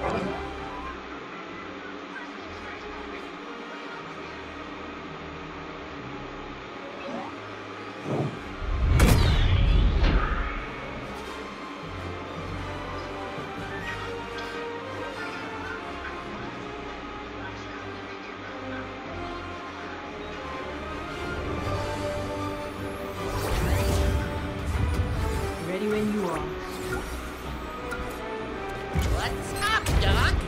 Ready when you are. What's up, Doc?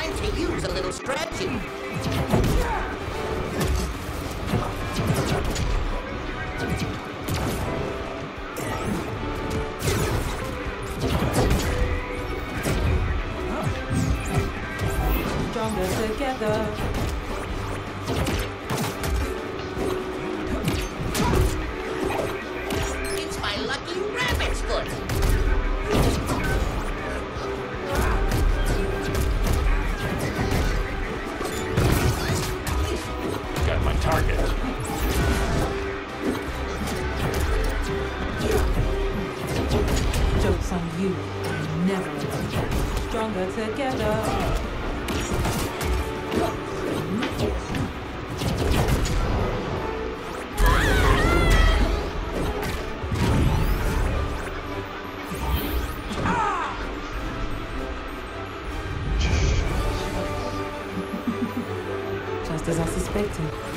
time to use a little strategy. Stronger together. stronger together. just as I suspected.